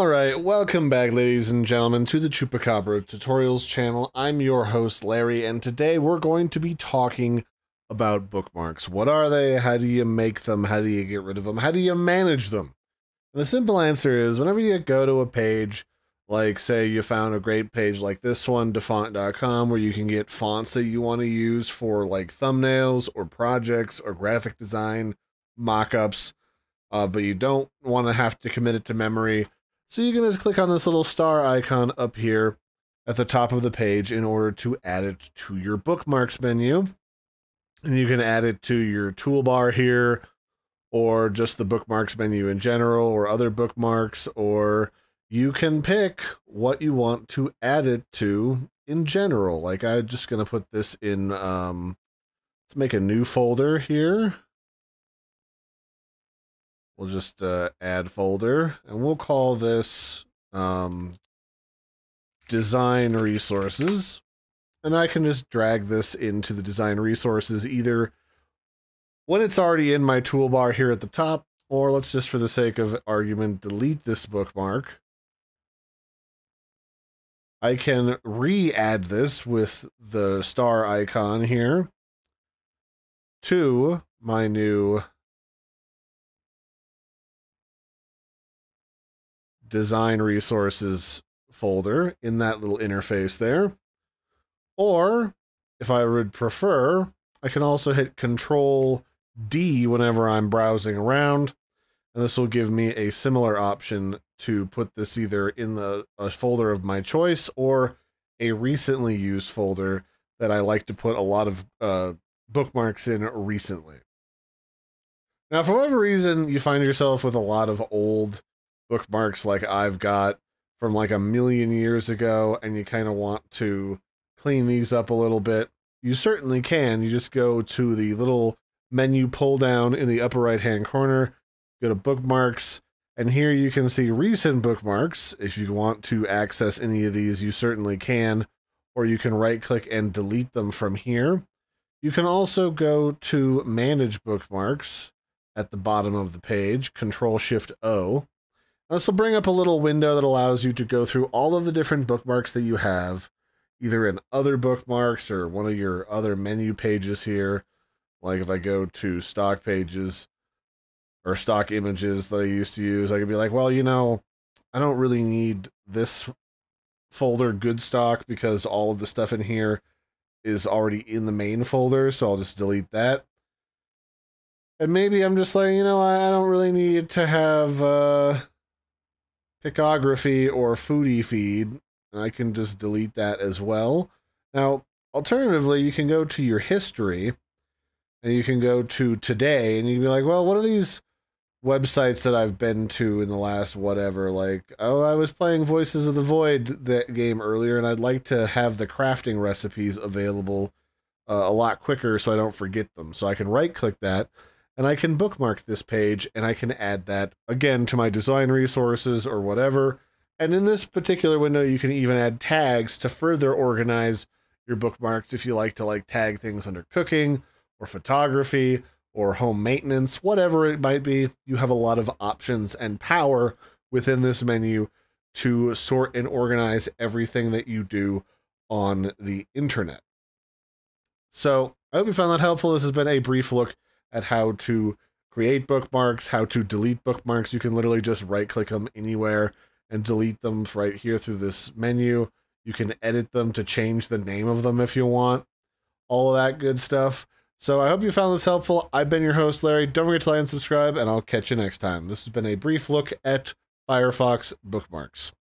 Alright, welcome back ladies and gentlemen to the Chupacabra Tutorials channel. I'm your host Larry and today we're going to be talking about bookmarks. What are they? How do you make them? How do you get rid of them? How do you manage them? And the simple answer is whenever you go to a page, like say you found a great page like this one, dafont.com, where you can get fonts that you want to use for like thumbnails or projects or graphic design, mock-ups, uh, but you don't want to have to commit it to memory so you can just click on this little star icon up here at the top of the page in order to add it to your bookmarks menu. And you can add it to your toolbar here, or just the bookmarks menu in general, or other bookmarks, or you can pick what you want to add it to in general. Like I'm just going to put this in, um, let's make a new folder here. We'll just uh, add folder and we'll call this um, design resources. And I can just drag this into the design resources either when it's already in my toolbar here at the top, or let's just for the sake of argument, delete this bookmark. I can re-add this with the star icon here to my new design resources folder in that little interface there. Or if I would prefer, I can also hit Control D whenever I'm browsing around. And this will give me a similar option to put this either in the a folder of my choice or a recently used folder that I like to put a lot of uh, bookmarks in recently. Now, for whatever reason, you find yourself with a lot of old bookmarks like I've got from like a million years ago and you kind of want to clean these up a little bit, you certainly can. You just go to the little menu pull down in the upper right hand corner, go to bookmarks, and here you can see recent bookmarks. If you want to access any of these, you certainly can, or you can right click and delete them from here. You can also go to manage bookmarks at the bottom of the page, Control Shift O, this will bring up a little window that allows you to go through all of the different bookmarks that you have, either in other bookmarks or one of your other menu pages here. Like if I go to stock pages or stock images that I used to use, I could be like, well, you know, I don't really need this folder good stock because all of the stuff in here is already in the main folder, so I'll just delete that. And maybe I'm just like, you know, I don't really need to have uh picography or foodie feed. And I can just delete that as well. Now, alternatively, you can go to your history and you can go to today and you can be like, well, what are these websites that I've been to in the last whatever? Like, oh, I was playing Voices of the Void that game earlier and I'd like to have the crafting recipes available uh, a lot quicker so I don't forget them. So I can right click that and I can bookmark this page and I can add that again to my design resources or whatever. And in this particular window, you can even add tags to further organize your bookmarks if you like to like tag things under cooking or photography or home maintenance, whatever it might be. You have a lot of options and power within this menu to sort and organize everything that you do on the internet. So I hope you found that helpful. This has been a brief look at how to create bookmarks, how to delete bookmarks. You can literally just right click them anywhere and delete them right here through this menu. You can edit them to change the name of them if you want. All of that good stuff. So I hope you found this helpful. I've been your host, Larry. Don't forget to like and subscribe, and I'll catch you next time. This has been a brief look at Firefox bookmarks.